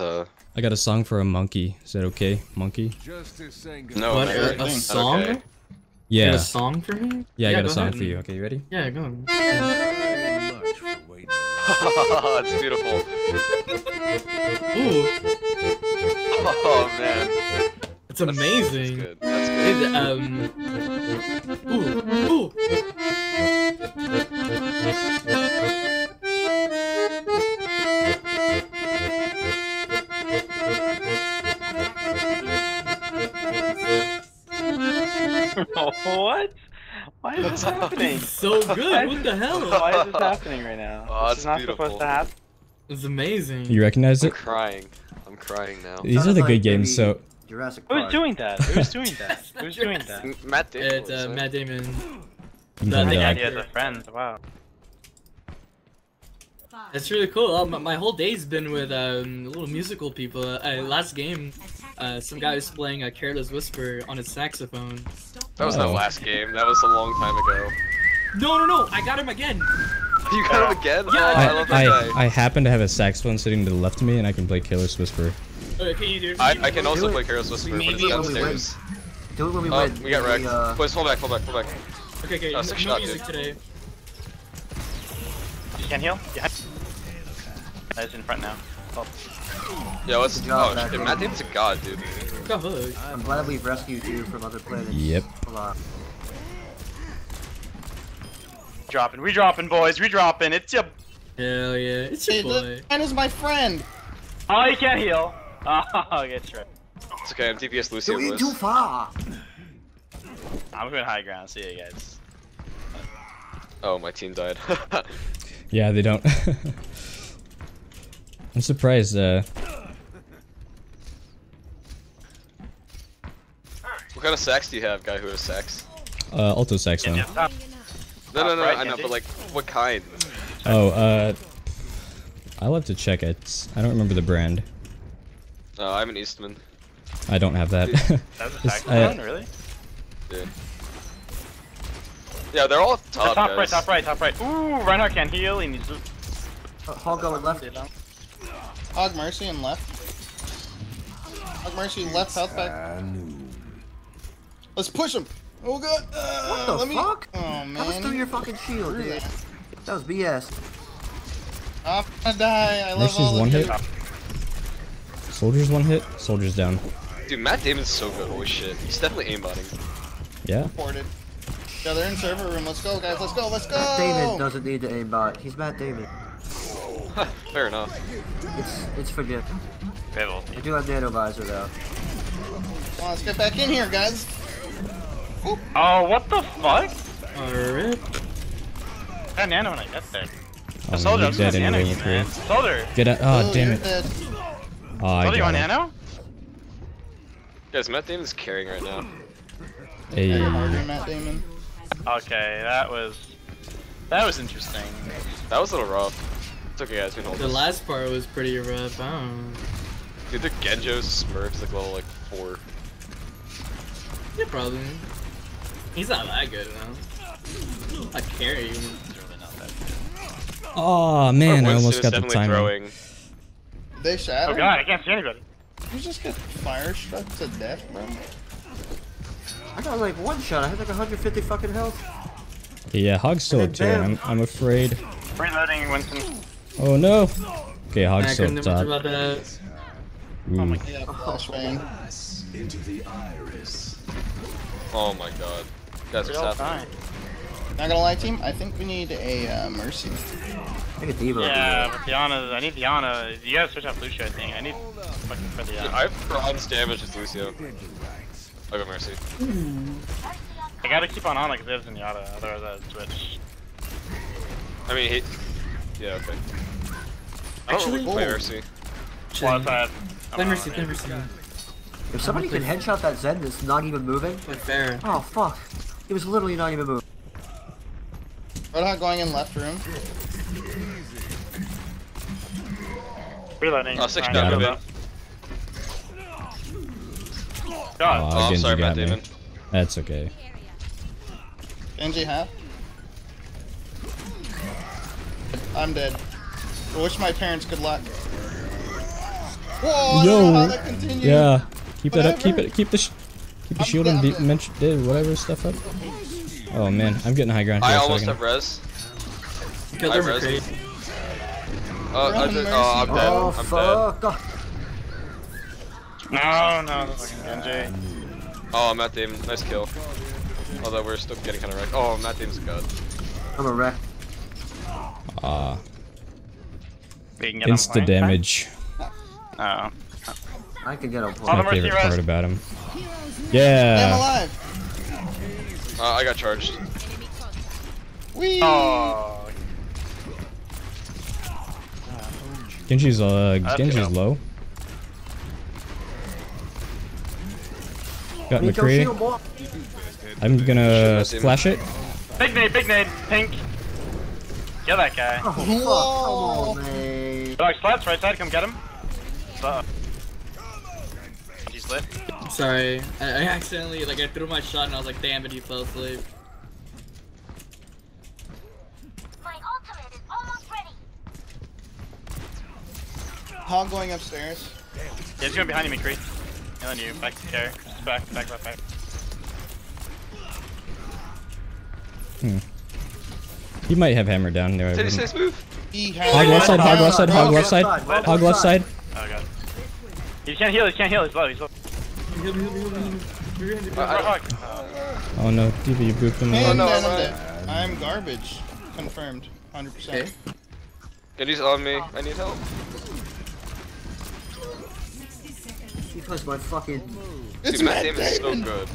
That's uh. I got a song for a monkey. Is that okay, monkey? No. What, not a, a song? Okay. Yeah. got a song for me? Yeah, I got go a song ahead for you. Okay, you ready? Yeah, go. Yeah. it's beautiful. Ooh, Oh man. it's That's amazing. good. That's good. It, um. Ooh, ooh. what? Why is this happening? So good. What the hell? Why is this happening right now? Oh, this it's is not beautiful. supposed to happen. It's amazing. You recognize it? I'm it? crying. I'm crying now. These are the like good games. So Jurassic Park. Who's Park. doing that? Who's doing that? Who's doing that? M- Matt Damon. It's uh, wasn't? Matt Damon. I'm The done big dog. actor. Yeah, the friends. Wow. It's really cool. Uh, my, my whole day's been with um, little musical people. Uh, last game, uh, some guy was playing a Careless Whisper on his saxophone. That was Oh. not last game. That was a long time ago. No, no, no! I got him again. You got him again? Yeah, oh, I- I, love that guy. I, I happen to have a saxophone sitting to the left of me, and I can play Careless Whisper. Okay, can you do? I, I can also play Careless Whisper, but Maybe it's we downstairs. Do it when we Oh, win. we got when wrecked. uh, Boys, fall back, fall back, fall back. Okay, okay. Oh, no, six no shot, music dude. today. You can't heal? Yeah. That's in front now. Oh. Yeah, what's Good job, oh Matt shit, Damon. Matt Damon's a god, dude. I'm glad we've rescued you from other planets. Yep. A lot. Dropping. We dropping, boys. We dropping. It's your. Hell yeah, it's your Hey, boy. the man is my friend. Oh, you can't heal. Oh, get right. It's okay, I'm DPS Lucio You're too far. I'm going high ground. See you guys. Oh, my team died. Yeah, they don't. I'm surprised. Uh, what kind of sax do you have, guy who has sax? uh, alto saxophone. Yeah. No, no, no, right, I know, but like, what kind? Oh, uh, I'll have to check it. I don't remember the brand. Oh, I'm an Eastman. I don't have that. That's a It's, saxophone, uh, really? Yeah. Yeah, they're all top, top guys. right, top right, top right. Ooh, Reinhardt can't heal. He needs to. Uh, Hog going left. Hog Mercy and left. Hog Mercy left, health back. Let's push him. Oh god. Uh, What the let me... fuck? Oh That was through your fucking shield, dude. that. That was BS. I'm gonna die. I love Mercy's all one the hit. Soldiers one hit. Soldiers down. Dude, Matt Damon's so good. Holy shit. He's definitely aimbotting. Yeah. Reported. Yeah, they're in server room. Let's go, guys. Let's go. Let's go. Matt Damon doesn't need to aimbot. He's Matt Damon. Fair enough. It's it's forgiven. Pivot. I do have nano visor though. Come on, let's get back in here, guys. Oh, what the fuck? Alright. I got nano when I get there. Oh, Soldier, I'm just dead gonna nano anyway, you, man. Soldier. Get out. Oh, oh damn it. dead. Oh, I Soldier, you want nano? Guys, Matt Damon's carrying right now. Hey. Harder, Matt Damon. Okay, that was. That was interesting. That was a little rough. It's okay, guys. We can hold The this. last part was pretty rough. I don't know. Dude, the Genji's Smurfs like level like four. Yeah, probably. He's not that good though. I carry him. It's really not that good. Oh man, I almost got the definitely timing. throwing. They shot Oh god, I can't see anybody. You just get fire struck to death, bro. I got like one shot. I had like 150 fucking health. Yeah, Hog's still And up then there. I'm. I'm afraid. Reloading, Winston. Oh no. Okay, I Hog's still couldn't up do much top. about that. Ooh. Yeah, flashbang. Oh my god. Guys, We're what's all happening? fine. Not gonna lie, team. I think we need a uh, mercy. I think a Devo. Yeah, but Diana, I need Diana. You gotta switch out Lucio, I think. I need fucking for the. Dude, I have bronze damage as Lucio. I got Mercy. I gotta keep on on like this in Yada, otherwise I'd switch. I mean, he. Yeah, okay. I don't really Actually- play Oh. Mercy. Plus Play Mercy, play Mercy. If somebody can headshot that Zen that's not even moving. Fair. Oh fuck. It was literally not even moving. What about going in left room. Reloading. Oh, six Alright, down, go, man. go. God. Aw, Oh, I'm oh, Genji sorry, got Matt. Damon. That's okay. Genji half. I'm dead. I wish my parents good luck. Whoa, I Yo. don't know how that continued. Yeah. Keep that up. Keep it. Keep the. Sh keep the I'm shield good, and I'm deep good. mention did whatever stuff up. Oh man, I'm getting high ground. I here, so almost can- have res. Killed I res. crate. Oh, I Run, did, Mercy. oh, I'm dead. Oh I'm fuck! Oh, No, no, the fucking Genji. Oh, Matt Damon, nice kill. Although we're still getting kind of wrecked. Oh, Matt Damon's a god. I'm a wreck. Ah, We can get him insta flank, damage. right? I can get on Oh, point. the My Mercy favorite res. part about him. Stay Yeah. alive. Uh, I got charged. Wee. Oh. Genji's uh That's Genji's good. low. Got Need your McCree. shield, boy. I'm gonna Shit, flash it. Big nade, big nade, pink. Kill that guy. Oh, Whoa. fuck, come. Dog slats, right side, come get him. Uh He's lit. Sorry, I, I accidentally like I threw my shot and I was like, damn it, he fell asleep. My ultimate is almost ready. Hog going upstairs. Yeah, he's gonna behind you, McCree. Killing you, back to care. Just back, back, back, back. He might have hammer down there. I Did he say move? He has Hog left side, hog left side, hog Hog left side, left hog left side. Oh god. He can't heal, he can't heal, he's low, he's low. Heal heal heal heal me. I- I- Hog. Oh no, D.Va, you booped him. And Oh, no, then I'm I'm dead. I'm garbage. Confirmed. 100%. Okay. Genji's on me. I need help. Because my fucking. It's Dude, Matt Matt Damon's so good.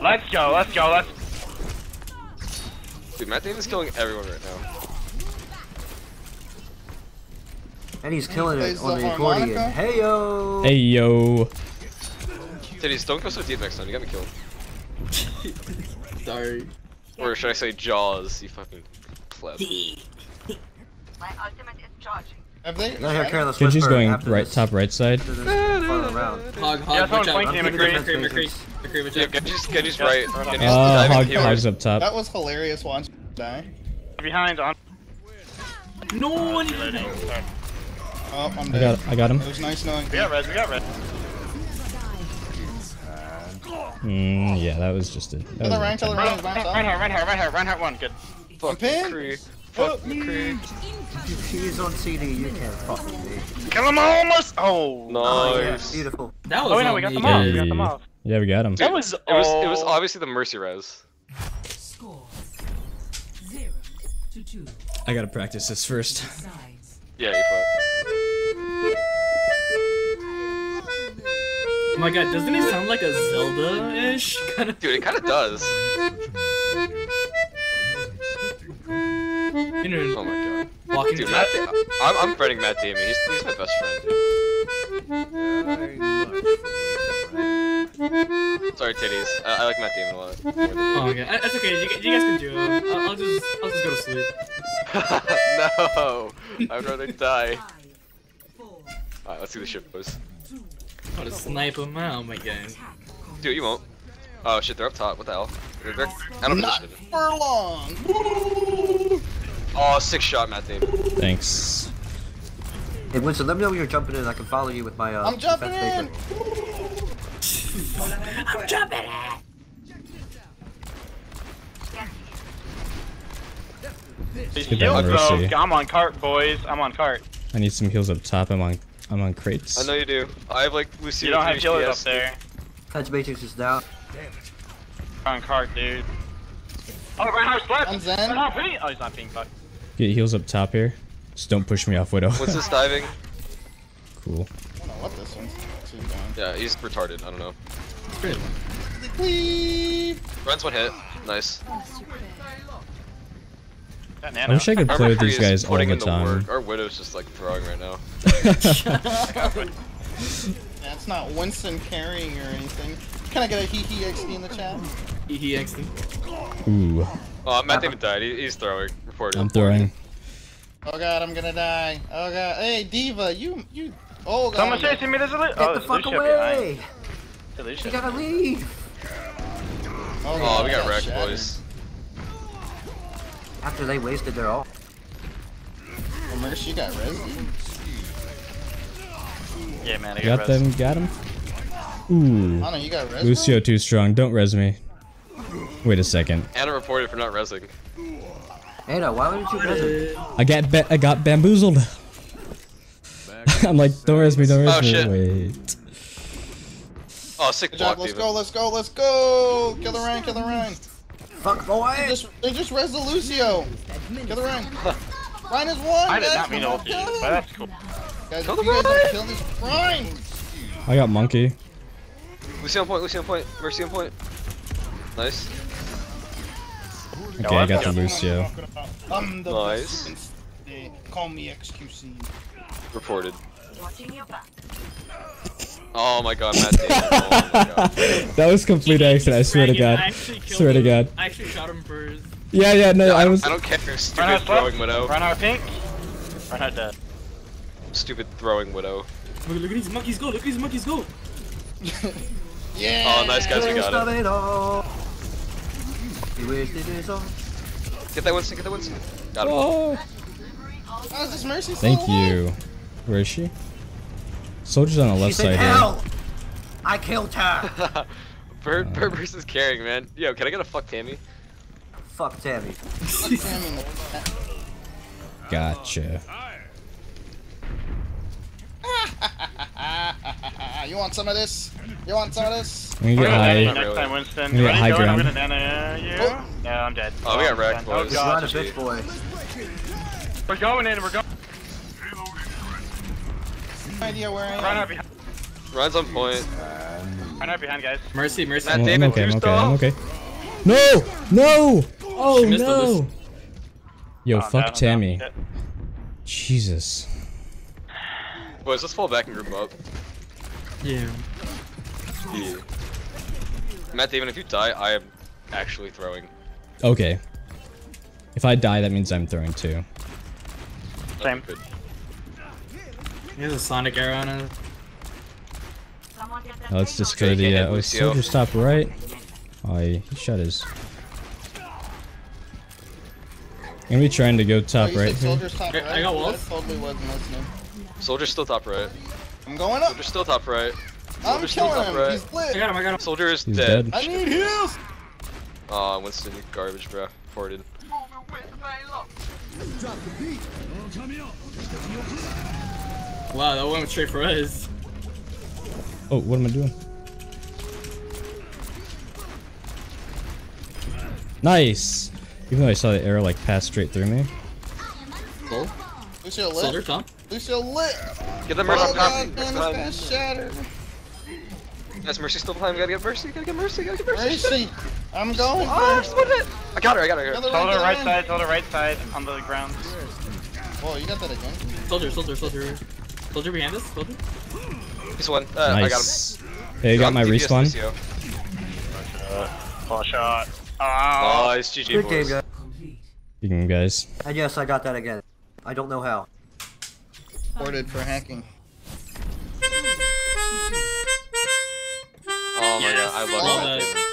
Let's go, let's go, let's Dude, Matt Damon's killing everyone right now. And he's killing it on the the accordion. Hey yo! Hey yo. Titties, don't go so deep next time. You got me killed. Sorry. Or should I say Jaws? You fucking pleb. My ultimate is charging. Have they? I hear careless Genji's whisper going right this- top right side. after this final round. Hog, Yeah, hog, someone watch out. flank McCree, McCree. McCree, McCree, McCree, watch Yeah, out. Genji's, Genji's Yeah, right. throw it up. Genji's Uh, hog, healers. hog's up top. That was hilarious watching die. behind on. No one. Ready. Sorry. Oh, I'm I got, I got him. It was nice knowing. We got red, we got red. Mm, yeah, that was just a. That Kill was the a rank, kill the attempt. rank. Reinhardt, Reinhardt, Reinhardt, Reinhardt one, good. Fuck Pin? McCree. Oh. Fuck McCree. He's on CD, you can't fuck with me. Kill him almost! Oh! Oh, yeah, Nice. beautiful. That was Oh, no, we got them off, we got them off. Yeah, we got him. That was It was, it was obviously the Mercy res. Score zero to two. I gotta practice this first. Yeah, you fuck. Oh my god, doesn't he sound like a Zelda-ish kind of? Dude, it kind of does. You know, Oh my god. walking Dude, Matt Da- I'm, I'm friending Matt Damon. He's, he's my best friend. Sorry, titties. I, I like Matt Damon a lot. more than you. Oh, okay. That's okay. You, you guys can do it. I'll, I'll just, I'll just go to sleep. no! I'd rather die. Alright, let's see the ship, boys. I'll just snipe him out, my god. attack. Dude, you won't. Oh shit, they're up top. What the hell? They're, they're out of Not position. for long. Oh, six shot Matt Damon. Thanks. Hey Winston, let me know when you're jumping in. I can follow you with my uh. I'm jumping in. I'm jumping it. These Get that heals, though. Mercy. I'm on cart, boys. I'm on cart. I need some heals up top. I'm on. I'm on crates. I know you do. I have like Lucy. You don't have healers up there. Fence matrix is down. On cart, dude. Oh, Reinhardt's left! I'm Zen. Reinhardt, ping! Oh, he's not ping, fuck. Get heals up top here. Just don't push me off Widow. What's this diving? cool. I don't know what this one's down. Yeah, he's retarded. I don't know. Whee! Runs one hit. Nice. Oh, Got I wish I could play with these guys all putting the time. work. Our Widow's just like throwing right now. That's not Winston carrying or anything. Can I get a hee hee XD in the chat? He XD. Ooh, Oh, Matt Damon died. He, he's throwing. Reported. I'm throwing. Oh god, I'm gonna die. Oh god. Hey, D.Va, you, you. Oh god. Someone I'm dead. chasing me, there's a Lu- Get Oh, the fuck away! behind. There's You gotta leave. Oh, Oh, we got oh, wrecked, shattered. boys. After they wasted their all. Oh, Mercy, you got resi. Yeah, man. I got, Got them, got him. Ooh. Ana, you got res. Lucio too strong. Don't res me. Wait a second. Ana reported for not resing. Ada, why wouldn't you res him? I got ba- I got bamboozled. I'm like, don't res me, don't res Oh, me. shit. Wait. Oh, sick Good job, let's David. go, let's go, let's go! Kill the Rein, kill the Rein. Fuck boy! They just, they just res the Lucio. Kill the Rein. Rein is one. I did not mean to come ult you, but that's cool. Guys, Kill the you guys Rein. are killing these Rein. I got monkey. Lucy on point, Lucy on point, Mercy on point. Nice. Okay, I got the Lucio. I'm the Nice. They Call me XQC. Reported. Watching your back. Oh my god, Matt David. Oh my god. That was complete accident. I swear to God. I actually Swear to. God. I actually shot him for. Yeah, yeah, no, I was. I don't care. Run Stupid out throwing left. widow. Run out pink. Run out dead. Stupid throwing widow. Look, look at these monkeys go! Look at these monkeys go! Yeah. Oh, nice guys, we got it. it all. You wasted it all. Get that Winston, get that Winston. Got him. Oh, How is this Mercy thank alive? you. Where is she? Soldier's on the left said, side here. "Help! I killed her. Bird, Bird uh. versus carrying, man. Yo, can I get a fuck Tammy? Fuck Tammy. Damn in Gotcha. you want some of this? You want some of this? I'm gonna get We're gonna high. nano you next time, Winston. We got Ready? high Go, ground. I'm gonna nano you. Oh. No, I'm dead. Oh, we got I'm wrecked, done. Oh boys. You're not god. a bitch boy. We're going in. We're going. No idea where I Run am. out behind. Rein's on point. Run out behind, guys. Mercy, mercy. Matt oh, I'm, I'm David, okay, I'm okay, I'm okay. No! No! Oh She missed the no! Yo, Oh, fuck no, no, Tammy. no. Jesus. Boys, let's fall back and group up. Yeah. Yeah. Matt David, if you die, I am actually throwing. Okay. If I die, that means I'm throwing too. Same. Good. He has a sonic arrow on it. Someone get that Now let's just go to the. Uh, oh, soldier stop right. Oh, he, he shot his. Gonna be trying to go Oh, top you right said here. top right? I got walls. I totally. Soldier's still top right. I'm going up. Soldier's still top right. I'm Soldier's killing him. right. He's I lit. got him, I got him. Soldier is He's dead. dead. I need heals. Aw, Winston, you garbage, bro. Reported. Wow, that went straight for us. Oh, what am I doing? Nice! Even though I saw the arrow like pass straight through me. Cool. Lucio Soldier, lit. Tom. Lucio lit. Get the Mercy Oh behind god, man, this guy's shattered. Yes, Mercy still behind. We gotta get Mercy. Gotta get Mercy. Gotta get Mercy. Mercy. I'm going Oh, first. split it. I got her. I got her. I got her. Another Hold the right side. Hold the right side on the ground. Whoa, you got that again. Soldier, soldier, soldier. Soldier behind us, soldier. This one. Uh, I got him. Hey, you got my DPS respawn? Lucio. Shot. Oh. Nice, GG Good game, guys. Complete. You guys. And yes, I got that again. I don't know how. Reported for hacking. Oh my Yes. god, I love Love that.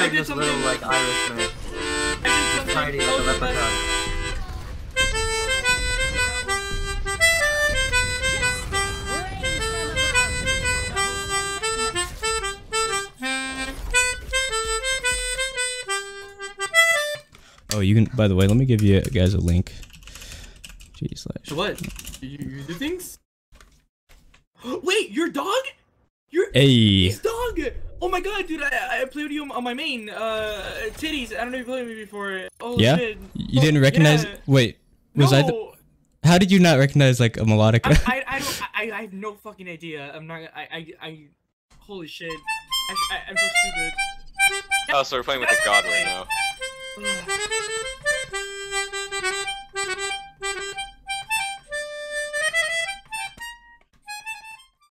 Look, I'm guys, I picturing did this little like Irish man, I did something. tiny like a Oh, leprechaun. Oh, you can. By the way, let me give you guys a link. G slash. What? You, you do things? Wait, your dog? Your Hey. dog! Oh my god, dude! I, I played with you on my main. Uh, titties. I don't know if you played with me before. Oh Yeah. shit! You didn't recognize? Yeah. Wait. Was no, I? The, how did you not recognize like a melodic? I, I, I don't. I, I have no fucking idea. I'm not. I, I, I. Holy shit! I, I, I'm so stupid. Oh, so we're playing with the god right now.